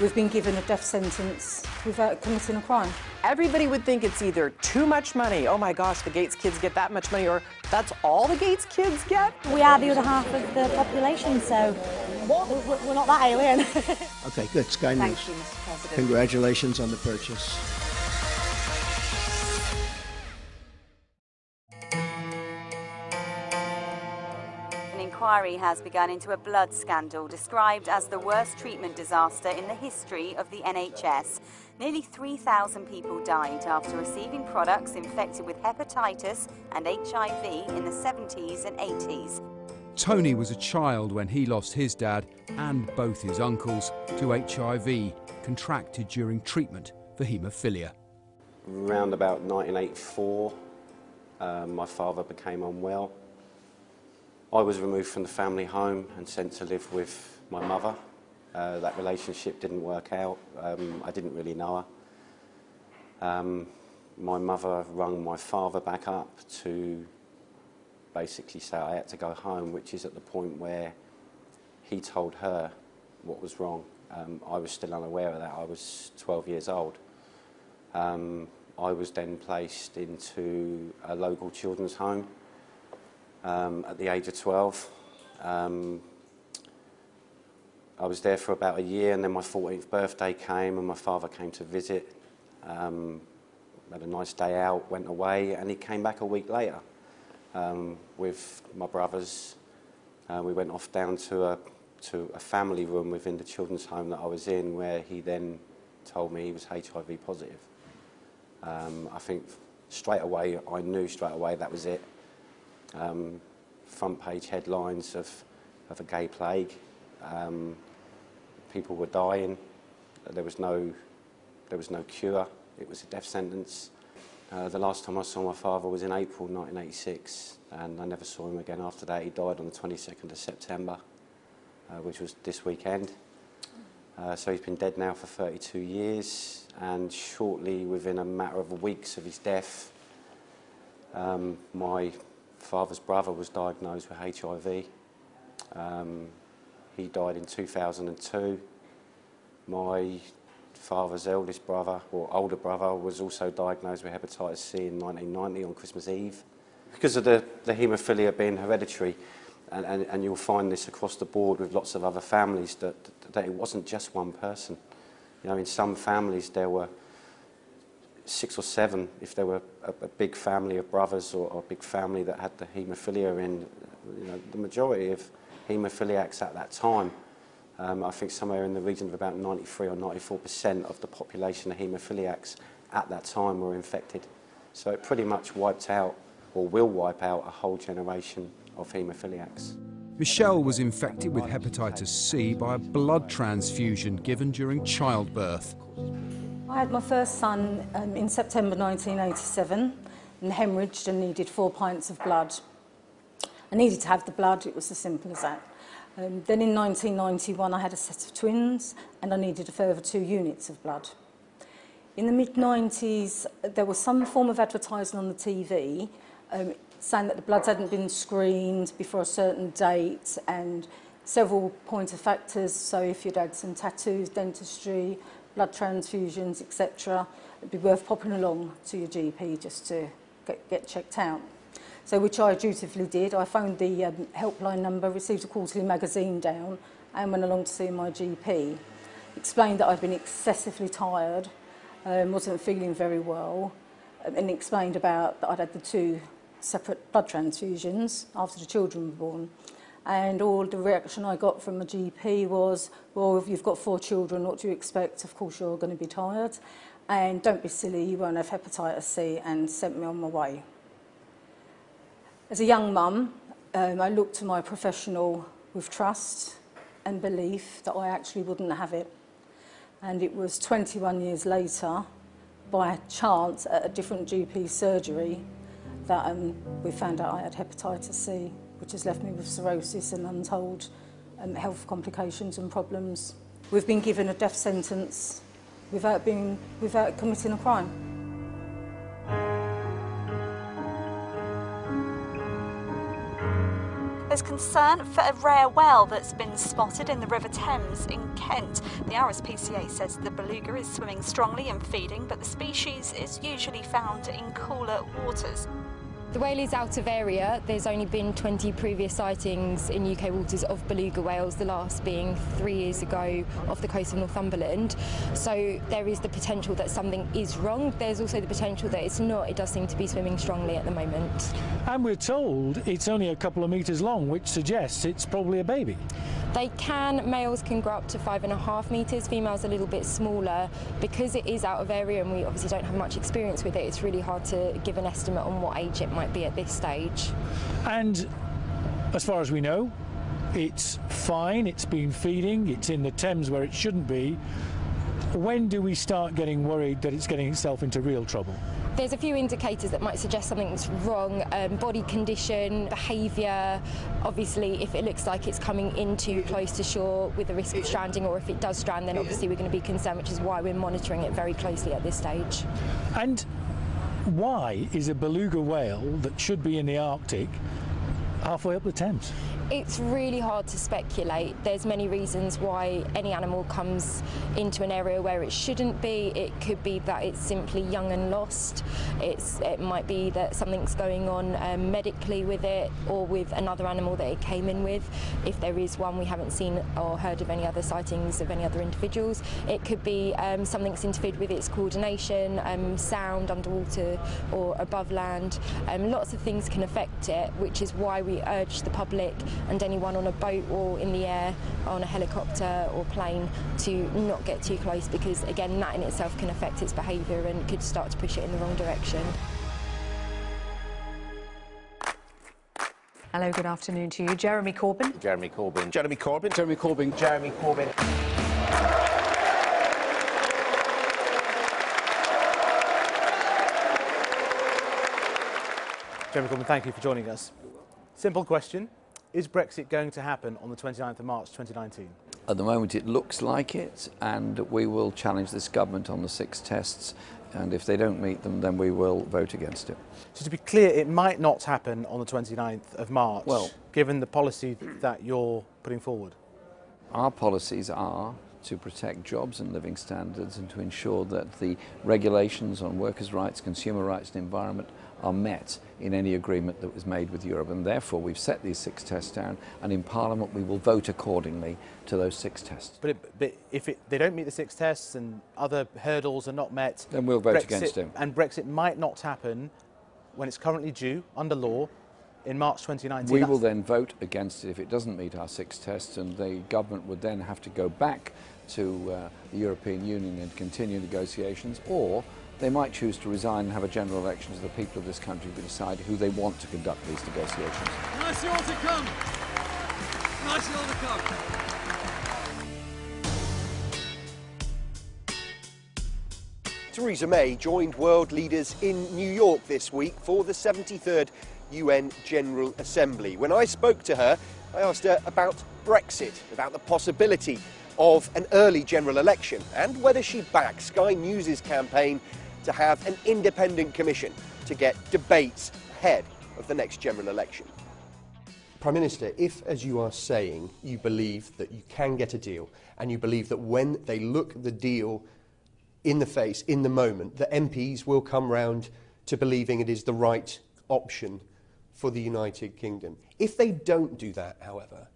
We've been given a death sentence without committing a crime. Everybody would think it's either too much money, oh my gosh, the Gates kids get that much money, or that's all the Gates kids get. We are the other half of the population, so we're not that alien. okay, good. Sky News. Thank you, Mr President. Congratulations on the purchase. Inquiry has begun into a blood scandal described as the worst treatment disaster in the history of the NHS. Nearly 3,000 people died after receiving products infected with hepatitis and HIV in the 70s and 80s. Tony was a child when he lost his dad and both his uncles to HIV, contracted during treatment for haemophilia. Around about 1984, um, my father became unwell. I was removed from the family home and sent to live with my mother. Uh, that relationship didn't work out. Um, I didn't really know her. Um, my mother rung my father back up to basically say I had to go home, which is at the point where he told her what was wrong. Um, I was still unaware of that. I was 12 years old. Um, I was then placed into a local children's home um, at the age of 12. Um, I was there for about a year and then my 14th birthday came and my father came to visit. Um, had a nice day out, went away and he came back a week later um, with my brothers. Uh, we went off down to a, to a family room within the children's home that I was in where he then told me he was HIV positive. Um, I think straight away, I knew straight away that was it um, front page headlines of, of a gay plague. Um, people were dying. There was no, there was no cure. It was a death sentence. Uh, the last time I saw my father was in April 1986, and I never saw him again after that. He died on the 22nd of September, uh, which was this weekend. Uh, so he's been dead now for 32 years, and shortly, within a matter of weeks of his death, um, my father's brother was diagnosed with HIV. Um, he died in 2002. My father's eldest brother, or older brother, was also diagnosed with hepatitis C in 1990 on Christmas Eve. Because of the, the haemophilia being hereditary, and, and, and you'll find this across the board with lots of other families, that, that it wasn't just one person. You know, in some families there were six or seven, if there were a, a big family of brothers or, or, a big family that had the haemophilia in, you know, the majority of haemophiliacs at that time, um, I think somewhere in the region of about 93 or 94% of the population of haemophiliacs at that time were infected. So it pretty much wiped out, or will wipe out, a whole generation of haemophiliacs. Michelle was infected with hepatitis C by a blood transfusion given during childbirth. I had my first son um, in September 1987 and hemorrhaged and needed four pints of blood. I needed to have the blood, it was as simple as that. Um, then in 1991 I had a set of twins and I needed a further two units of blood. In the mid-90s there was some form of advertising on the TV um, saying that the bloods hadn't been screened before a certain date and several pointer factors, so if you'd had some tattoos, dentistry, blood transfusions, etc., it'd be worth popping along to your GP just to get, get checked out. So which I dutifully did. I phoned the um, helpline number, received a quarterly magazine down and went along to see my GP. Explained that I'd been excessively tired, um, wasn't feeling very well, um, and explained about that I'd had the two separate blood transfusions after the children were born. And all the reaction I got from my GP was, well, if you've got four children, what do you expect? Of course, you're going to be tired. And don't be silly, you won't have hepatitis C, and sent me on my way. As a young mum, um, I looked to my professional with trust and belief that I actually wouldn't have it. And it was 21 years later, by chance, at a different GP surgery, that um, we found out I had hepatitis C which has left me with cirrhosis and untold um, health complications and problems. We've been given a death sentence without, being, without committing a crime. There's concern for a rare whale that's been spotted in the River Thames in Kent. The RSPCA says the beluga is swimming strongly and feeding, but the species is usually found in cooler waters. The whale is out of area. There's only been 20 previous sightings in UK waters of beluga whales, the last being three years ago off the coast of Northumberland. So there is the potential that something is wrong. There's also the potential that it's not. It does seem to be swimming strongly at the moment. And we're told it's only a couple of metres long, which suggests it's probably a baby. They can, males can grow up to five and a half metres, females a little bit smaller. Because it is out of area and we obviously don't have much experience with it, it's really hard to give an estimate on what age it might be at this stage. And as far as we know, it's fine, it's been feeding, it's in the Thames where it shouldn't be. When do we start getting worried that it's getting itself into real trouble? There's a few indicators that might suggest something's wrong um, body condition, behaviour. Obviously, if it looks like it's coming in too close to shore with the risk of stranding, or if it does strand, then obviously we're going to be concerned, which is why we're monitoring it very closely at this stage. And why is a beluga whale that should be in the Arctic halfway up the Thames? It's really hard to speculate. There's many reasons why any animal comes into an area where it shouldn't be. It could be that it's simply young and lost. It's, it might be that something's going on um, medically with it or with another animal that it came in with. If there is one, we haven't seen or heard of any other sightings of any other individuals. It could be um, something's interfered with its coordination, um, sound underwater or above land. Um, lots of things can affect it, which is why we urge the public and anyone on a boat or in the air on a helicopter or plane to not get too close because again that in itself can affect its behaviour and could start to push it in the wrong direction. Hello, good afternoon to you. Jeremy Corbyn. Jeremy Corbyn. Jeremy Corbyn. Jeremy Corbyn. Jeremy Corbyn. Jeremy Corbyn, thank you for joining us. Simple question. Is Brexit going to happen on the 29th of March 2019? At the moment, it looks like it, and we will challenge this government on the six tests. And if they don't meet them, then we will vote against it. So, to be clear, it might not happen on the 29th of March, Well- given the policy that you're putting forward. Our policies are to protect jobs and living standards and to ensure that the regulations on workers' rights, consumer rights, and environment are met in any agreement that was made with Europe. And therefore, we've set these six tests down, and in Parliament, we will vote accordingly to those six tests. But, it, but if it, they don't meet the six tests and other hurdles are not met, Then we'll vote Brexit, against him. And Brexit might not happen when it's currently due under law in March 2019. We will then vote against it if it doesn't meet our six tests, and the government would then have to go back to uh, the European Union and continue negotiations, or they might choose to resign and have a general election so the people of this country can decide who they want to conduct these negotiations. Nice you all to come. Nice you all to come. Theresa May joined world leaders in New York this week for the 73rd UN General Assembly. When I spoke to her, I asked her about Brexit, about the possibility of an early general election, and whether she backs Sky News' campaign to have an independent commission to get debates ahead of the next general election. Prime Minister, if, as you are saying, you believe that you can get a deal, and you believe that when they look the deal in the face, in the moment, that MPs will come round to believing it is the right option for the United Kingdom. If they don't do that, however,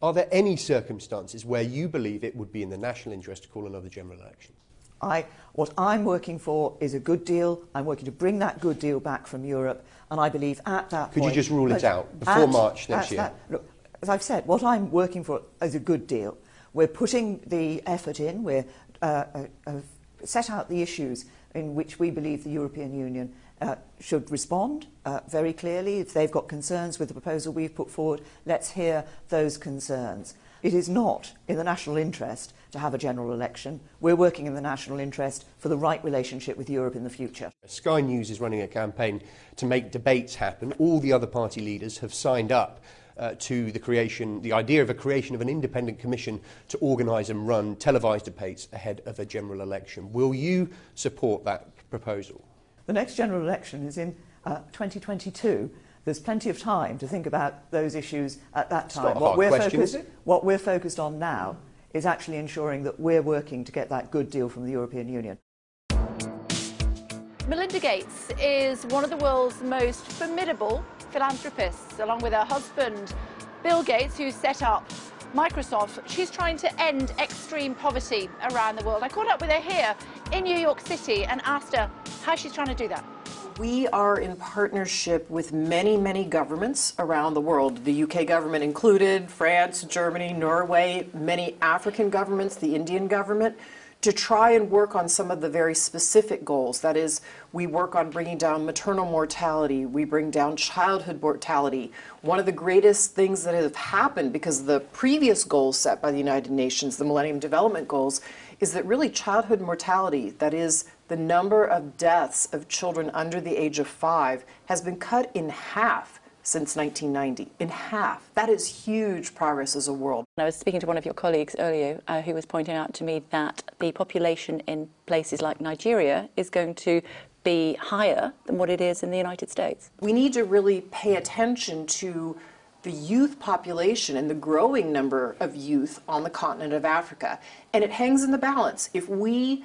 are there any circumstances where you believe it would be in the national interest to call another general election? I, what I'm working for is a good deal. I'm working to bring that good deal back from Europe, and I believe at that point. Could you just rule it out before at- March next year? that- look, as I've said, what I'm working for is a good deal. We're putting the effort in. We're uh, uh, uh, set out the issues in which we believe the European Union uh, should respond uh, very clearly. If they've got concerns with the proposal we've put forward, let's hear those concerns. It is not in the national interest to have a general election. We're working in the national interest for the right relationship with Europe in the future. Sky News is running a campaign to make debates happen. All the other party leaders have signed up uh, to the creation, the idea of a creation of an independent commission to organise and run televised debates ahead of a general election. Will you support that proposal? The next general election is in uh, 2022. There's plenty of time to think about those issues at that It's time. not a what, hard we're question, focused, is it? what we're focused on now is actually ensuring that we're working to get that good deal from the European Union. Melinda Gates is one of the world's most formidable philanthropists, along with her husband, Bill Gates, who set up Microsoft. She's trying to end extreme poverty around the world. I caught up with her here in New York City and asked her how she's trying to do that. We are in partnership with many, many governments around the world, the UK government included, France, Germany, Norway, many African governments, the Indian government, to try and work on some of the very specific goals. That is, we work on bringing down maternal mortality, we bring down childhood mortality. One of the greatest things that have happened because the previous goals set by the United Nations, the Millennium Development Goals, is that really childhood mortality, that is, the number of deaths of children under the age of five, has been cut in half since 1990. In half. That is huge progress as a world. I was speaking to one of your colleagues earlier uh, who was pointing out to me that the population in places like Nigeria is going to be higher than what it is in the United States. We need to really pay attention to the youth population and the growing number of youth on the continent of Africa. And it hangs in the balance. If we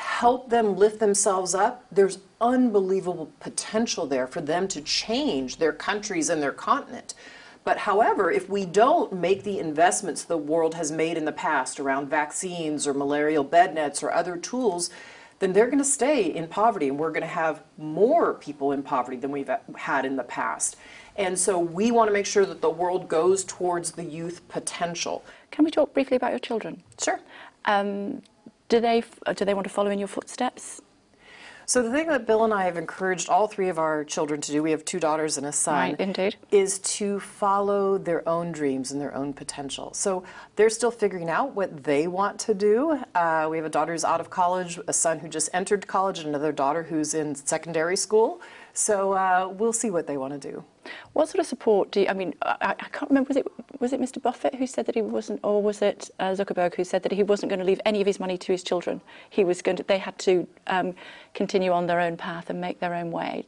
help them lift themselves up, there's unbelievable potential there for them to change their countries and their continent. But however, if we don't make the investments the world has made in the past around vaccines or malarial bed nets or other tools, then they're going to stay in poverty and we're going to have more people in poverty than we've had in the past. And so we want to make sure that the world goes towards the youth potential. Can we talk briefly about your children? Sure. Um, do they do they want to follow in your footsteps? So the thing that Bill and I have encouraged all three of our children to do, we have two daughters and a son, Right, indeed. is to follow their own dreams and their own potential. So they're still figuring out what they want to do. Uh, we have a daughter who's out of college, a son who just entered college, and another daughter who's in secondary school. So uh, we'll see what they want to do. What sort of support do you? I mean, I, I can't remember. Was it was it Mr. Buffett who said that he wasn't, or was it uh, Zuckerberg who said that he wasn't going to leave any of his money to his children? He was going to. They had to um, continue on their own path and make their own way.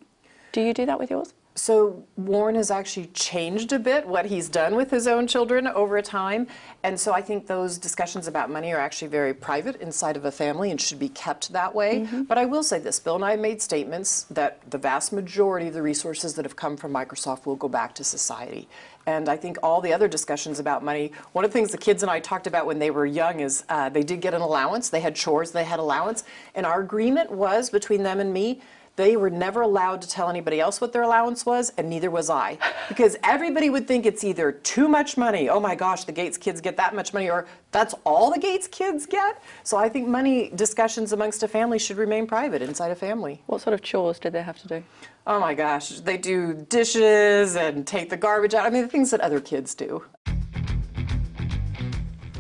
Do you do that with yours? So Warren has actually changed a bit what he's done with his own children over time. And so I think those discussions about money are actually very private inside of a family and should be kept that way. But I will say this, Bill and I have made statements that the vast majority of the resources that have come from Microsoft will go back to society. And I think all the other discussions about money, one of the things the kids and I talked about when they were young is uh, they did get an allowance. They had chores, they had allowance. And our agreement was between them and me they were never allowed to tell anybody else what their allowance was, and neither was I. Because everybody would think it's either too much money, oh my gosh, the Gates kids get that much money, or that's all the Gates kids get. So I think money discussions amongst a family should remain private inside a family. What sort of chores did they have to do? Oh my gosh, they do dishes and take the garbage out. I mean, the things that other kids do.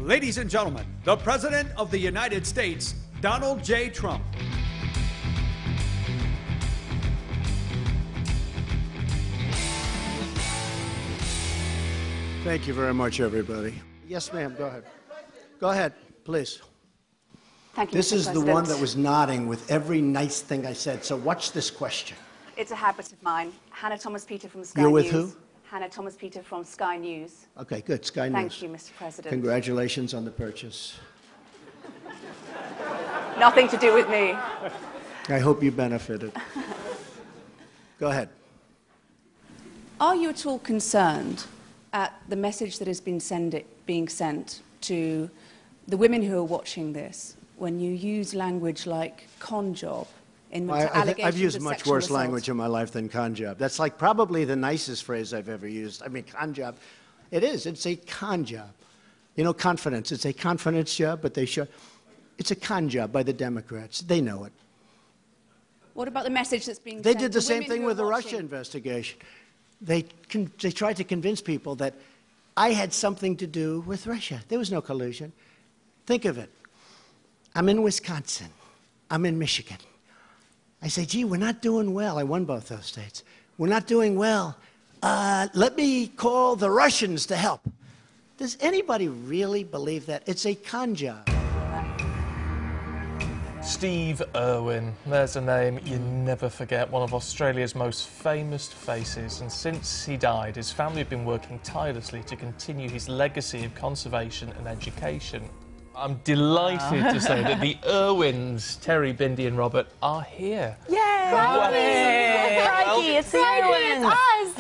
Ladies and gentlemen, the President of the United States, Donald J. Trump. Thank you very much, everybody. Yes, ma'am, go ahead. Go ahead, please. Thank you, This Mr. is the one that was nodding with every nice thing I said, so watch this question. It's a habit of mine. Hannah Thomas Peter from Sky News. You're with News. who? Hannah Thomas Peter from Sky News. Okay, good, Sky News. Thank you, Mr. President. Congratulations on the purchase. Nothing to do with me. I hope you benefited. Go ahead. Are you at all concerned at the message that has been send it, being sent to the women who are watching this when you use language like con job in I, I, I've used much worse assault? language in my life than con job. That's like probably the nicest phrase I've ever used. I mean, con job. It is. It's a con job. You know, confidence. It's a confidence job, but they show. It's a con job by the Democrats. They know it. What about the message that's being They sent did the to same thing with the Russia investigation. They, con- they tried to convince people that I had something to do with Russia. There was no collusion. Think of it. I'm in Wisconsin. I'm in Michigan. I say, gee, we're not doing well. I won both those states. We're not doing well. Uh, let me call the Russians to help. Does anybody really believe that? It's a con job. Steve Irwin, there's a name you never forget, one of Australia's most famous faces. And since he died, his family have been working tirelessly to continue his legacy of conservation and education. I'm delighted to say that the Irwins, Terry, Bindi, and Robert, are here. Yay! Yay! Crikey, it's the Irwins.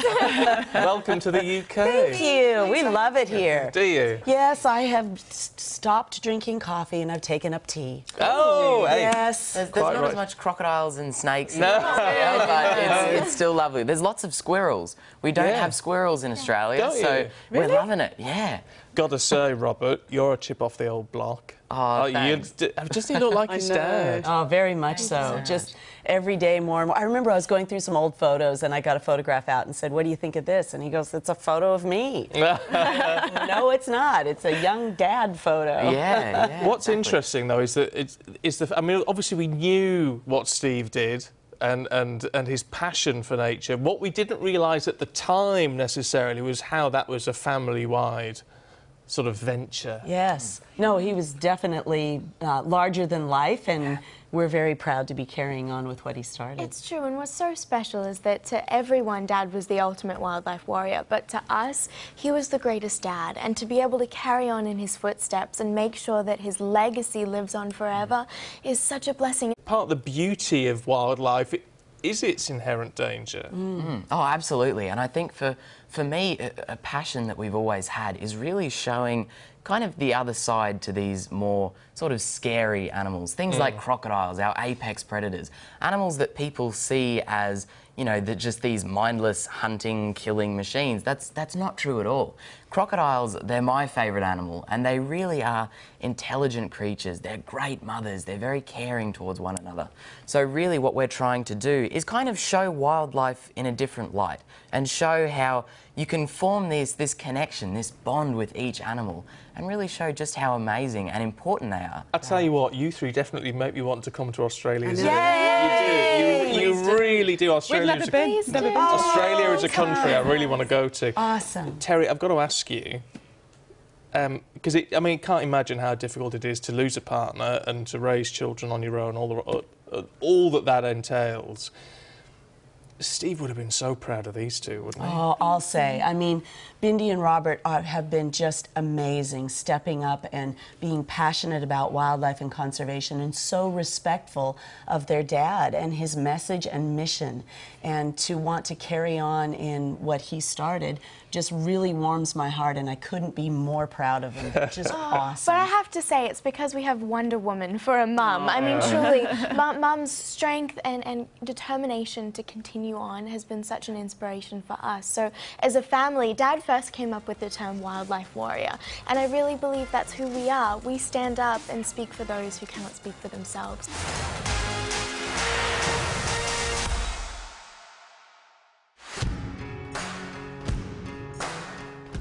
Us. Welcome to the UK. Thank you. We love it here. Do you? Yes, I have s- stopped drinking coffee and I've taken up tea. Oh, hey. yes. There's, there's not right. as much crocodiles and snakes, in No. Australia, but it's, it's still lovely. There's lots of squirrels. We don't Yeah. have squirrels in Australia, Don't so you? we're Really? loving it. Yeah. Gotta say, Robert, you're a chip off the old block. Oh, you thanks. d- just you look like I his dad. Oh, very much Thank so. so. Just every day more and more. I remember I was going through some old photos and I got a photograph out and said, What do you think of this? And he goes, It's a photo of me. no, it's not. It's a young dad photo. Yeah. What's interesting though is that it's is the I mean obviously we knew what Steve did and and and his passion for nature. What we didn't realise at the time necessarily was how that was a family wide sort of venture. Yes. No, he was definitely uh, larger than life, and we're very proud to be carrying on with what he started. It's true, and what's so special is that to everyone, Dad was the ultimate wildlife warrior, but to us, he was the greatest dad. And to be able to carry on in his footsteps and make sure that his legacy lives on forever is such a blessing. Part of the beauty of wildlife is its inherent danger. Mm. Oh, absolutely. And I think for, for me, a, a passion that we've always had is really showing kind of the other side to these more sort of scary animals. Things Mm. like crocodiles, our apex predators, animals that people see as, you know, that just these mindless hunting, killing machines. That's, that's not true at all. Crocodiles, they're my favourite animal, and they really are intelligent creatures. They're great mothers, they're very caring towards one another. So, really, what we're trying to do is kind of show wildlife in a different light and show how you can form this, this connection, this bond with each animal, and really show just how amazing and important they are. I'll tell you what, you three definitely make me want to come to Australia. I know. You do. You, you really do. Australia never is a, been. Please Never been. Australia is a Oh, country I really want to go to. Awesome. Terry, I've got to ask you, because I mean, can't imagine how difficult it is to lose a partner and to raise children on your own, all the, uh, all that that entails. Steve would have been so proud of these two, wouldn't he? Oh, I'll say. I mean, Bindi and Robert uh, have been just amazing, stepping up and being passionate about wildlife and conservation and so respectful of their dad and his message and mission. And to want to carry on in what he started just really warms my heart, and I couldn't be more proud of him. Just oh, awesome. But I have to say, it's because we have Wonder Woman for a mum. Oh, I mean, Yeah. truly, mu- mum's strength and, and determination to continue on has been such an inspiration for us. So, as a family, Dad first came up with the term wildlife warrior, and I really believe that's who we are. We stand up and speak for those who cannot speak for themselves.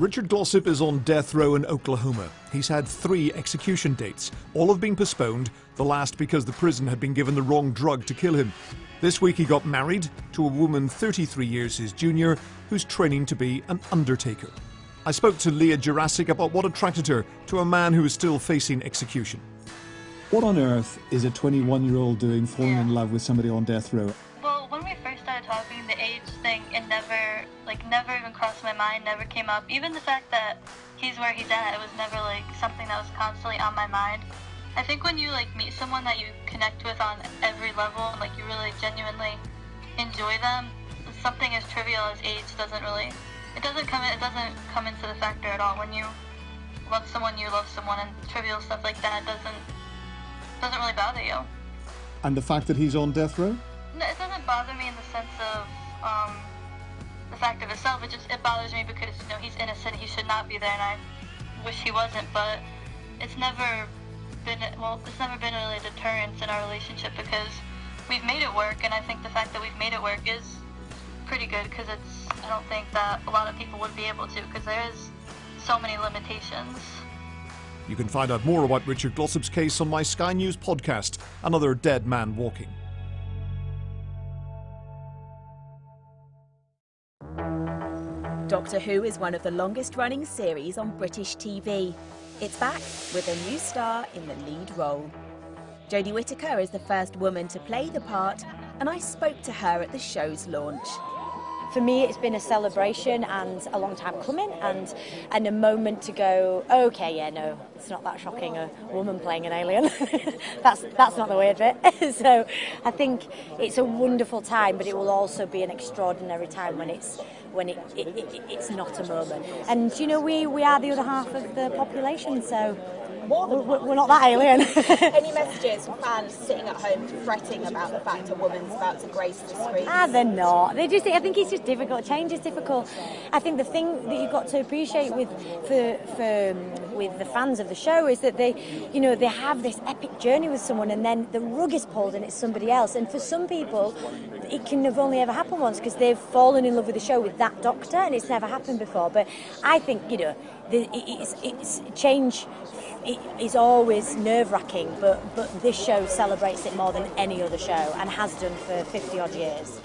Richard Glossip is on death row in Oklahoma. He's had three execution dates. All have been postponed, the last because the prison had been given the wrong drug to kill him. This week he got married to a woman 33 years his junior who's training to be an undertaker. I spoke to Leah Jurassic about what attracted her to a man who is still facing execution. What on earth is a 21 year old doing falling in love with somebody on death row? Well, when we first started talking, the age thing, it never, like, never even crossed my mind, never came up. Even the fact that he's where he's at, it was never, like, something that was constantly on my mind. I think when you, like, meet someone that you connect with on every level, and, like, you really genuinely enjoy them, something as trivial as age doesn't really, it doesn't come in, it doesn't come into the factor at all. When you love someone, you love someone, and trivial stuff like that doesn't, doesn't really bother you. And the fact that he's on death row? No, it doesn't bother me in the sense of um, the fact of itself. It just it bothers me because you know he's innocent. He should not be there, and I wish he wasn't. But it's never been well. It's never been really a deterrence in our relationship because we've made it work, and I think the fact that we've made it work is pretty good because it's. I don't think that a lot of people would be able to because there is so many limitations. You can find out more about Richard Glossip's case on my Sky News podcast, Another Dead Man Walking. Doctor Who is one of the longest running series on British TV. It's back with a new star in the lead role. Jodie Whittaker is the first woman to play the part, and I spoke to her at the show's launch. For me, it's been a celebration and a long time coming, and and a moment to go. Okay, yeah, no, it's not that shocking. A woman playing an alien. that's that's not the weird bit. so, I think it's a wonderful time, but it will also be an extraordinary time when it's when it, it, it it's not a moment. And you know, we we are the other half of the population, so. We're, we're not that alien. Any messages for fans sitting at home fretting about the fact a woman's about to grace the screen? Ah, they're not. They just. I think it's just difficult. Change is difficult. I think the thing that you've got to appreciate with for for um, with the fans of the show is that they, you know, they have this epic journey with someone, and then the rug is pulled and it's somebody else. And for some people, it can have only ever happened once because they've fallen in love with the show with that doctor, and it's never happened before. But I think you know, the, it's, it's change it is always nerve wracking, but, but this show celebrates it more than any other show and has done for 50 odd years.